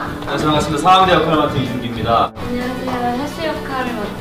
안녕하세요 반갑습니다. 상황대 역할을 맡은 이준기입니다. 안녕하세요. 헬스 역할을 맡은